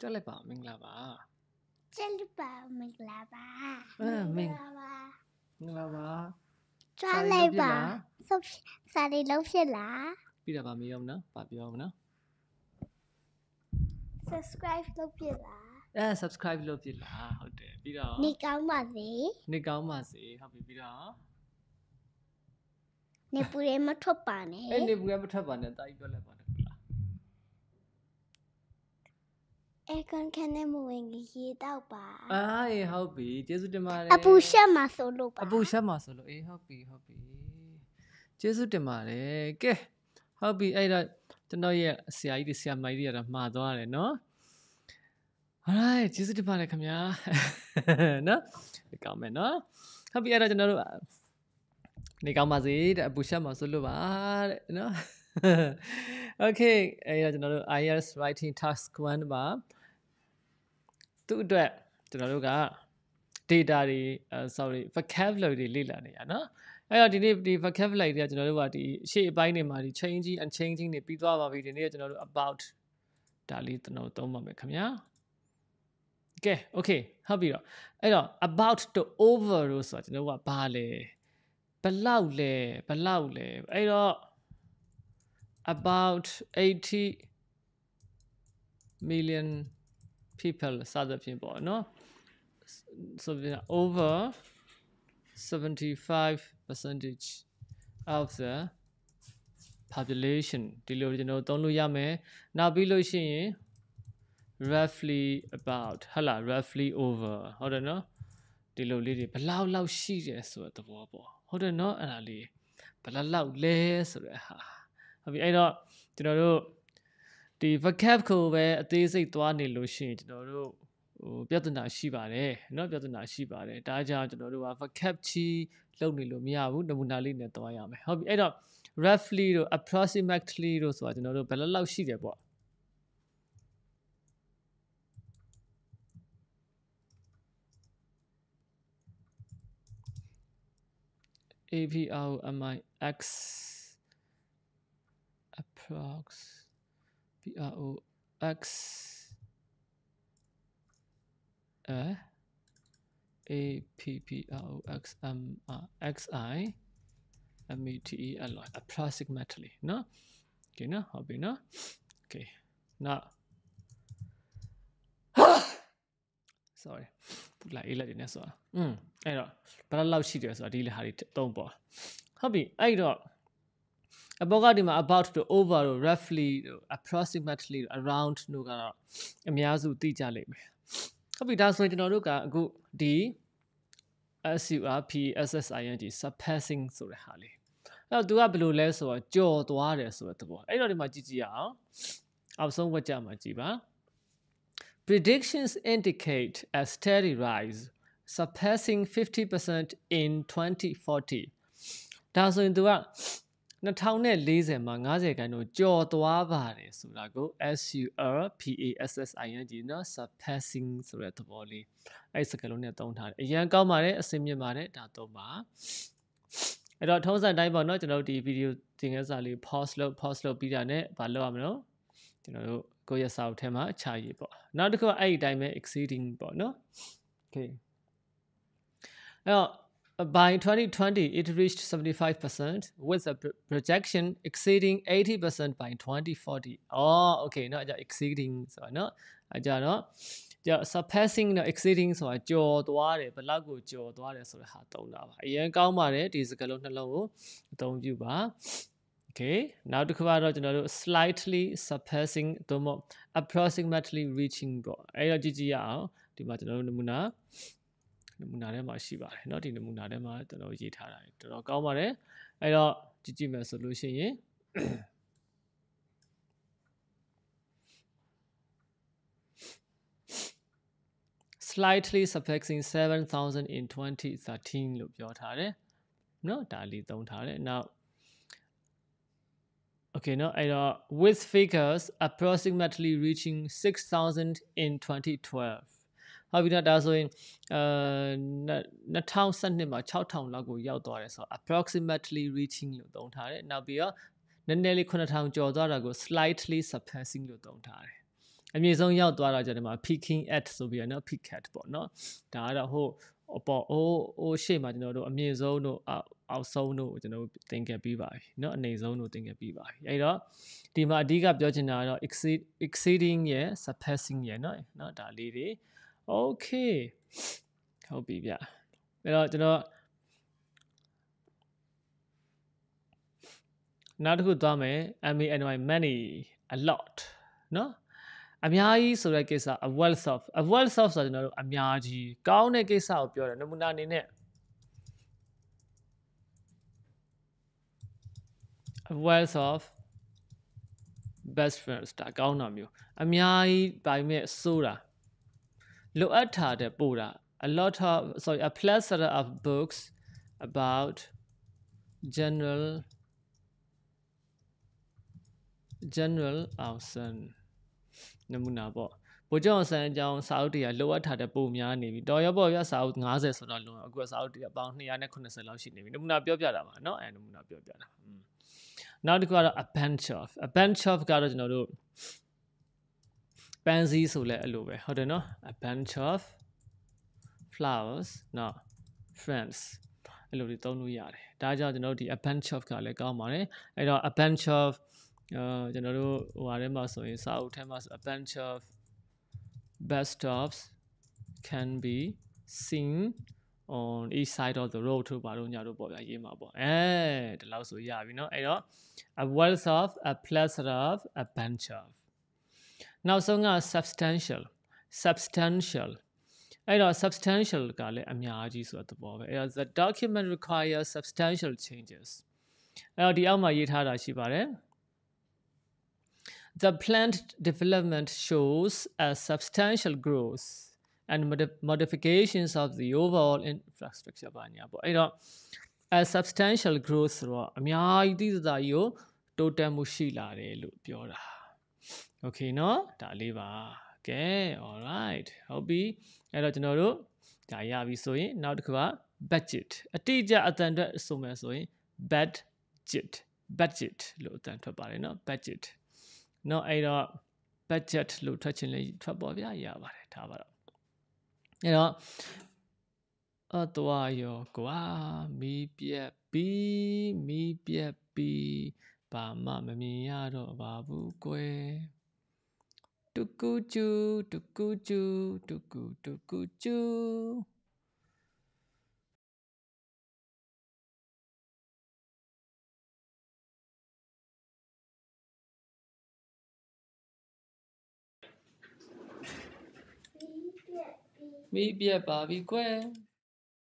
တက်လိုက်ပါမင်္ဂလာပါကျက်လို့ပါမင်္ဂလာပါအဲမင်္ဂလာပါမင်္ဂလာပါကြွားလိုက်ပါစာဆုပ်စာရီလုံးဖြစ်လားပြီးတာပါမေးအောင်နော်ပါပြောအောင်နော် subscribe လုပ်ဖြစ်လားအဲ subscribe လုပ်ပြလားဟုတ်တယ်ပြီးတော့နေကောင်းပါစေနေကောင်းပါစေဟုတ်ပြီပြီးတော့နေပူရဲမထွက်ပါနဲ့အဲ့နေဘူးကမထွက်ပါနဲ့တာကြီးပြောလိုက်ပါနဲ့ဟုတ်လား အဲကန်ခနဲ့မဝင်ကြီးရေတော့ပါအာအေးဟုတ်ပြီကျေးဇူးတင်ပါတယ်အပူရှက်မှာဆိုလို့ပါအပူရှက်မှာဆိုလို့အေးဟုတ်ပြီဟုတ်ပြီကျေးဇူးတင်ပါတယ်ကဲဟုတ်ပြီအဲ့တော့ကျွန်တော်ရဲ့ဆရာကြီးတွေဆရာမကြီးတွေကတော့မှားသွားတယ်နော် alright ကျေးဇူးတင်ပါတယ်ခင်ဗျာနော်ဒီကောင်းမယ်နော်ဟုတ်ပြီအဲ့တော့ကျွန်တော်တို့နေကောင်းပါစေတဲ့အပူရှက်မှာဆိုလို့ပါတဲ့နော် okay အဲ့တော့ကျွန်တော်တို့ IELTS writing task 1ပါသူ့အတွက်ကျွန်တော်တို့က data တွေအဲ sorry vocabulary တွေလေ့လာနေရနော်အဲ့တော့ဒီနေ့ဒီ vocabulary တွေကကျွန်တော်တို့ကဒီရှေ့အပိုင်းတွေမှာဒီ changing and changing တွေပြီးသွားပါပြီဒီနေ့ကကျွန်တော်တို့ about ဒါလေးကျွန်တော်သုံးပါမယ်ခင်ဗျာ okay okay ဟုတ်ပြီတော့အဲ့တော့ about to over လို့ဆိုတာကျွန်တော်တို့ကဘာလဲဘလောက်လဲဘလောက်လဲအဲ့တော့ about 80 million people စသဖြင့်ပေါ့နော် so we are over 75 percentage of the population ဒီလိုကျွန်တော်သုံးလို့ရမယ်နောက်ပြီးလို့ရှိရင် roughly about ဟလာ roughly over ဟုတ်တယ်နော်ဒီလိုလေးတွေဘယ်လောက်လောက်ရှိတယ်ဆိုတဲ့သဘောပေါ့ဟုတ်တယ်နော်အဲ့ဒါလေးဘယ်လောက်လောက်လဲဆိုတဲ့ဟာ ဟုတ်ပြီအဲ့တော့ကျွန်တော်တို့ဒီ vocab ကိုပဲအသေးစိတ်သွားနေလို့ရှိရင်ကျွန်တော်တို့ဟိုပြဿနာရှိပါတယ်เนาะပြဿနာရှိပါတယ်ဒါကြောင့်ကျွန်တော်တို့က vocab ချီလုပ်နေလို့မရဘူးနမူနာလေးနဲ့သွားရမယ်ဟုတ်ပြီအဲ့တော့ roughly တို့ approximately တို့ဆိုတာကျွန်တော်တို့ဘယ်လောက်လောက်ရှိတယ်ပေါ့ A P Prox. P R O X. Uh, alloy, a plastic metal. No? Okay, no, I'll be no. Okay, now. Sorry. လာအေးလက်တွေနဲ့ဆိုတာอืมအဲ့တော့ဘာလောက်ရှိတယ်ဆိုတာဒီလေဟာတွေတုံးပေါ်ဟုတ်ပြီအဲ့တော့ အပေါ်ကဒီမှာ about တို့ over တို့ roughly တို့ approximately တို့ around တို့ကတော့အများစုသိကြလိမ့်မယ်ဟုတ်ပြီဒါဆိုရင်ကျွန်တော်တို့ကအခုဒီ SURP SSING surpassing ဆိုတဲ့ဟာလေးအဲ့တော့သူကဘယ်လိုလဲဆိုတော့ကြော်သွားတယ်ဆိုတဲ့သဘောအဲ့တော့ဒီမှာကြည့်ကြည့်ရအောင်အောက်ဆုံးဝက်ကြမှာကြည့်ပါ Predictions indicate a steady rise, surpassing 50% in 2040. ဒါဆိုရင်သူက 2040မှာ90ခန်းတို့ကျော်သွားပါတယ်ဆိုတာကို SURPASSING နော် surpassing ဆိုတဲ့သဘောလေးအဲ့စကားလုံးနဲ့သုံးထားတယ်အရန်ကောင်းပါတယ်အစင်မြင့်ပါတယ်ဒါသုံးပါအဲ့တော့ထုံးစံတိုင်းပေါ့နော်ကျွန်တော်တို့ဒီဗီဒီယိုသင်ခန်းစာလေး pause လုပ် pause လုပ်ပြီးတာနဲ့မလုပ်ရမလို့ကျွန်တော်တို့ကိုယ့်ရဲ့စာအုပ်ထဲမှာအခြားရေးပေါ့နောက်တစ်ခုအဲ့ဒီတိုင်းပဲ exceeding ပေါ့နော် okay အဲ့တော့ by 2020 it reached 75% with a pro- projection exceeding 80% by 2040အော် okay เนาะအဲ့ဒါ exceeding ဆိုတာเนาะအဲ့ကြတော့ကြ surpassing နဲ့ exceeding ဆိုတာကျော်သွားတယ်ဘယ်လောက်ကိုကျော်သွားတယ်ဆိုတဲ့ဟာသုံးတာပါအရင်ကောင်းပါတယ်ဒီစကားလုံးနှလုံးကိုအသုံးပြုပါ Okay နောက်တစ်ခုကတော့ကျွန်တော်တို့ slightly surpassing သို့မဟုတ် approximately reaching ပေါ့အဲ့တော့ကြည့်ကြည့်ရအောင်ဒီမှာကျွန်တော်တို့နမူနာ နမူနာထဲမှာရှိပါတယ်เนาะဒီနမူနာထဲမှာကျွန်တော်ရေးထားတာတော်တော်ကောင်းပါတယ်အဲ့တော့ကြည့်ကြည့်မယ်ဆိုလို့ရှိရင် slightly surpassing 7000 in 2013လို့ပြောထားတယ်เนาะဒါလေးသုံးထားတယ် now Okay, no, I know with figures approximately reaching 6,000 in 2012. ဟုတ်ပြီနော်ဒါဆိုရင်အဲ2012မှာ6000လောက်ကိုရောက်သွားတယ်ဆိုတော့ approximately reaching လို့သုံးထားတယ်နောက်ပြီးတော့နည်းနည်းလေး9000ကျော်သွားတာကို slightly surpassing လို့သုံးထားတယ် အမြင့်ဆုံးရောက်သွားတာကျတော့ဒီမှာ peaking at ဆိုပြီးတော့เนาะ peak at ပေါ့เนาะဒါကတော့ဟိုအပေါ်အိုးအိုးရှေ့မှာကျွန်တော်တို့အမြင့်ဆုံးတို့အောက်အောက်ဆုံးတို့ကျွန်တော်တို့သင်ခဲ့ပြီးပါပြီเนาะအနေဆုံးတို့သင်ခဲ့ပြီးပါပြီအဲ့တော့ဒီမှာအဓိကပြောချင်တာကတော့ exceed exceeding ရယ် surpassing ရယ်เนาะเนาะဒါလေးတွေ okay ဟုတ်ပြီဗျအဲ့တော့ကျွန်တော်နောက်တစ်ခုသွားမယ် M A N Y many a lot เนาะအများကြီးဆိုတဲ့ကိစ္စ a wealth of a wealth of ဆိုတော့ကျွန်တော်တို့အများကြီးကောင်းတဲ့ကိစ္စကိုပြောတယ်နမူနာအနေနဲ့ a wealth of best friends ဒါကောင်းတာမျိုးအများကြီးဒါပေမဲ့ဆိုတာ လိုအပ်တာတဲ့ပို့တာ a lot of sorry a plethora of books about general general awesome နမူနာပေါ့ဘိုးကျောင်းဆန်းအကြောင်းစာအုပ်တွေကလိုအပ်ထားတဲ့ပုံများနေပြီတော်ရပေါ့ဗျစာအုပ်90ဆိုတော့လုံးအခုစာအုပ်တွေအပေါင်း280လောက်ရှိနေပြီနမူနာပြောပြတာပါเนาะအဲနမူနာပြောပြတာอืมနောက်တစ်ခုကတော့ a bunch of a bunch of ကတော့ကျွန်တော်တို့ ပန်းစည်းဆိုလဲအဲ့လိုပဲဟုတ်တယ်เนาะ a bunch of flowers เนาะ friends အဲ့လိုတွေသုံးလို့ရတယ်ဒါကြောင့်ကျွန်တော်တို့ဒီ a bunch of ကလည်းကောင်းပါတယ်အဲ့တော့ a bunch of အာကျွန်တော်တို့ဟိုဟာထဲမှာဆိုရင်စာအုပ်ထဲမှာဆို a bunch of bus stops can be seen on each side of the road တို့ဘာလို့ညာတို့ပေါ့ဗျာရေးမှာပေါ့အဲဒီလောက်ဆိုရပြီเนาะအဲ့တော့ a wealth of a plethora of a bunch of နောက်ဆုံးက substantial substantial အဲ့တော့ substantial ကလည်းအများကြီးဆိုတဲ့သဘောပဲအဲ့တော့ the document requires substantial changes အဲ့တော့ဒီအောက်မှာရေးထားတာရှိပါတယ် The planned development shows a substantial growth and modif- modifications of the overall infrastructure ဘာညာပေါ့အဲ့တော့ a substantial growth ဆိုတော့အများကြီးသိသာကြီးကိုတိုးတက်မှုရှိလာတယ်လို့ပြောတာ Okay เนาะဒါလေးပါ Okay all right ဟုတ်ပြီအဲ့တော့ကျွန်တော်တို့ဒါရပြီဆိုရင်နောက်တစ်ခုက budget အတိအကျအတန်အတွက်ဆိုမယ်ဆိုရင် budget budget လို့အတန်ထွက်ပါတယ်เนาะ budget เนาะအဲ့တော့ budget လို့ထွက်ချင်လေထွက်ပေါ်ဗျာရပါတယ်ဒါပါတော့အဲ့တော့အတော်ရောကွာမီးပြက်ပြီးမီးပြက်ပြီးဘာမှမမြင်ရတော့ပါဘူးကွယ် တူကူကျူတူကူကျူတူကူတူကူကျူပြီးပြက်ပြီးမီးပြက်ပါပြီကွယ်